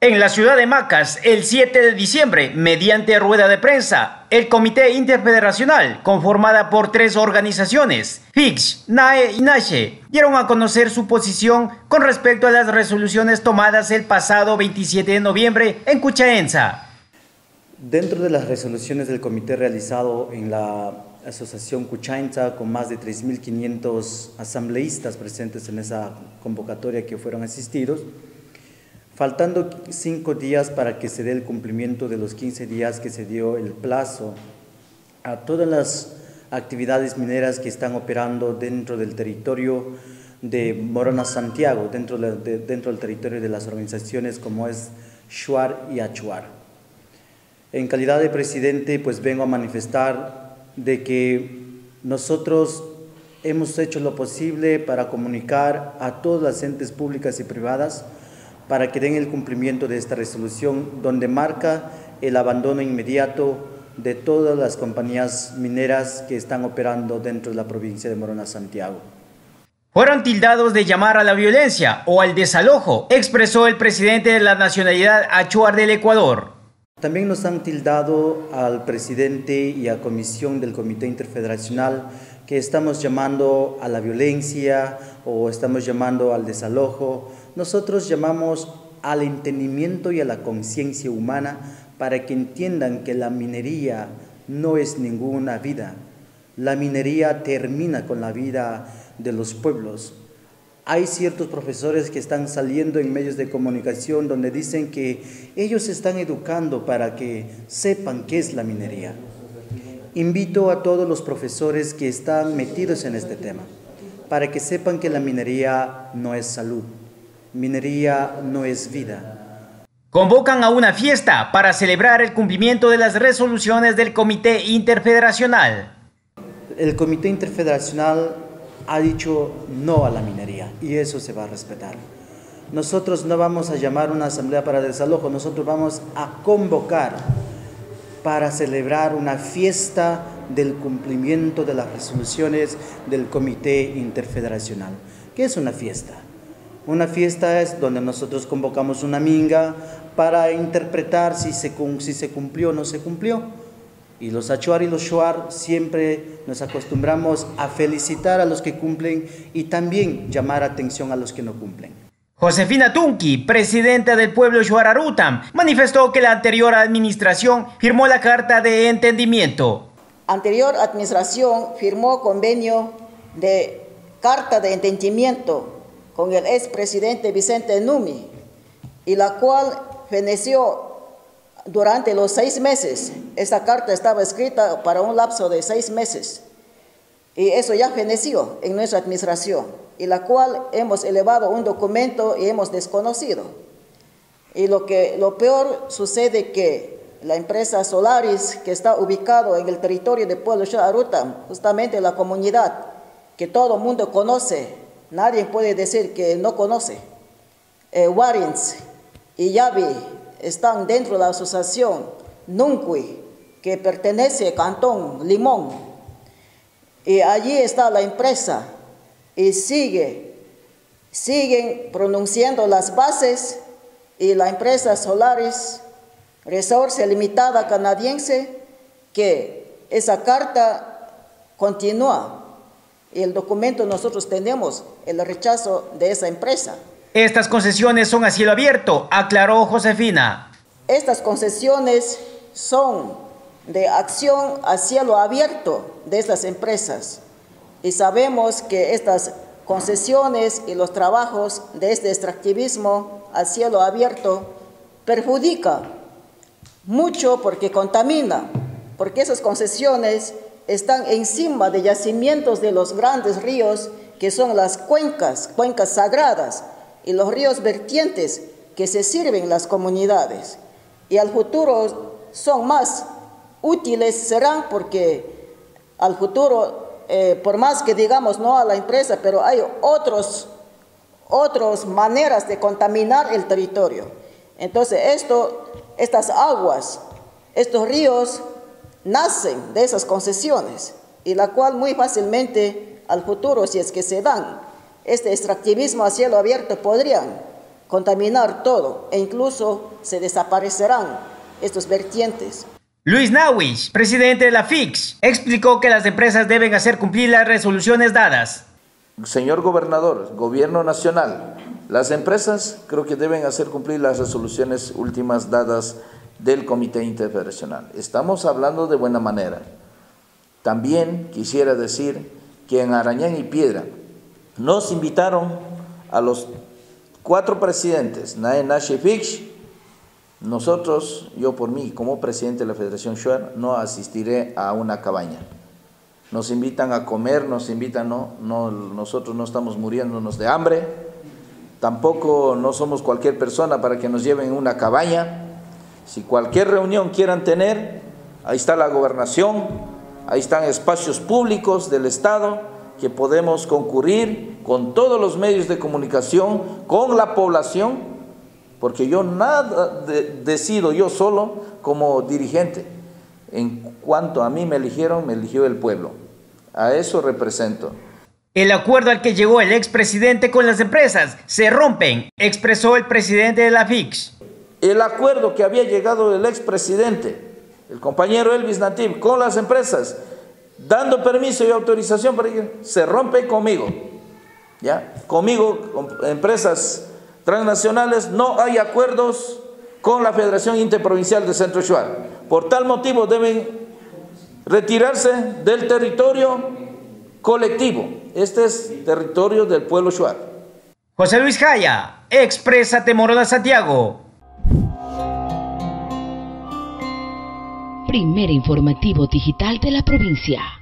En la ciudad de Macas, el 7 de diciembre, mediante rueda de prensa, el Comité Interfederacional, conformada por tres organizaciones, FIX, NAE y NASHE, dieron a conocer su posición con respecto a las resoluciones tomadas el pasado 27 de noviembre en Cuchaenza. Dentro de las resoluciones del comité realizado en la Asociación Cuchaenza, con más de 3.500 asambleístas presentes en esa convocatoria que fueron asistidos, Faltando cinco días para que se dé el cumplimiento de los 15 días que se dio el plazo a todas las actividades mineras que están operando dentro del territorio de Morona Santiago, dentro, dentro del territorio de las organizaciones como es Shuar y Achuar. En calidad de presidente, pues vengo a manifestar de que nosotros hemos hecho lo posible para comunicar a todas las entes públicas y privadas para que den el cumplimiento de esta resolución donde marca el abandono inmediato de todas las compañías mineras que están operando dentro de la provincia de Morona, Santiago. Fueron tildados de llamar a la violencia o al desalojo, expresó el presidente de la nacionalidad Achuar del Ecuador. También nos han tildado al presidente y a comisión del Comité Interfederacional que estamos llamando a la violencia o estamos llamando al desalojo. Nosotros llamamos al entendimiento y a la conciencia humana para que entiendan que la minería no es ninguna vida. La minería termina con la vida de los pueblos. Hay ciertos profesores que están saliendo en medios de comunicación donde dicen que ellos están educando para que sepan qué es la minería. Invito a todos los profesores que están metidos en este tema para que sepan que la minería no es salud, minería no es vida. Convocan a una fiesta para celebrar el cumplimiento de las resoluciones del Comité Interfederacional. El Comité Interfederacional ha dicho no a la minería y eso se va a respetar. Nosotros no vamos a llamar una asamblea para desalojo, nosotros vamos a convocar para celebrar una fiesta del cumplimiento de las resoluciones del Comité Interfederacional. ¿Qué es una fiesta? Una fiesta es donde nosotros convocamos una minga para interpretar si se, si se cumplió o no se cumplió. Y los achuar y los shuar siempre nos acostumbramos a felicitar a los que cumplen y también llamar atención a los que no cumplen. Josefina Tunki, presidenta del pueblo Shuararutam, manifestó que la anterior administración firmó la carta de entendimiento. Anterior administración firmó convenio de carta de entendimiento con el expresidente Vicente Numi, y la cual feneció durante los seis meses. Esa carta estaba escrita para un lapso de seis meses. Y eso ya feneció en nuestra administración y la cual hemos elevado un documento y hemos desconocido. Y lo, que, lo peor sucede que la empresa Solaris, que está ubicado en el territorio del pueblo Aruta, justamente la comunidad que todo el mundo conoce, nadie puede decir que no conoce, eh, y Yavi están dentro de la asociación Nunqui, que pertenece al Cantón Limón. Y allí está la empresa y sigue, siguen pronunciando las bases y la empresa Solaris Resource Limitada Canadiense que esa carta continúa el documento nosotros tenemos el rechazo de esa empresa. Estas concesiones son a cielo abierto, aclaró Josefina. Estas concesiones son de acción a cielo abierto de estas empresas y sabemos que estas concesiones y los trabajos de este extractivismo a cielo abierto perjudica mucho porque contamina, porque esas concesiones están encima de yacimientos de los grandes ríos que son las cuencas, cuencas sagradas y los ríos vertientes que se sirven las comunidades. Y al futuro son más útiles, serán porque al futuro eh, por más que digamos no a la empresa, pero hay otros, otras maneras de contaminar el territorio. Entonces, esto, estas aguas, estos ríos, nacen de esas concesiones y la cual muy fácilmente al futuro, si es que se dan este extractivismo a cielo abierto, podrían contaminar todo e incluso se desaparecerán estos vertientes. Luis Nawish, presidente de la FIX, explicó que las empresas deben hacer cumplir las resoluciones dadas. Señor gobernador, gobierno nacional, las empresas creo que deben hacer cumplir las resoluciones últimas dadas del Comité Interfederacional. Estamos hablando de buena manera. También quisiera decir que en Arañán y Piedra nos invitaron a los cuatro presidentes, Nae Nashi Fix, nosotros, yo por mí, como presidente de la Federación Shuar, no asistiré a una cabaña. Nos invitan a comer, nos invitan, no, no, nosotros no estamos muriéndonos de hambre, tampoco no somos cualquier persona para que nos lleven a una cabaña. Si cualquier reunión quieran tener, ahí está la gobernación, ahí están espacios públicos del Estado que podemos concurrir con todos los medios de comunicación, con la población porque yo nada decido yo solo como dirigente. En cuanto a mí me eligieron, me eligió el pueblo. A eso represento. El acuerdo al que llegó el expresidente con las empresas se rompen, expresó el presidente de la FIX. El acuerdo que había llegado el expresidente, el compañero Elvis Nativ, con las empresas, dando permiso y autorización para que se rompe conmigo. ¿Ya? Conmigo, con empresas transnacionales no hay acuerdos con la Federación Interprovincial de Centro Shuar. Por tal motivo deben retirarse del territorio colectivo. Este es territorio del pueblo Shuar. José Luis Jaya, Expresa Temorona Santiago. Primer informativo digital de la provincia.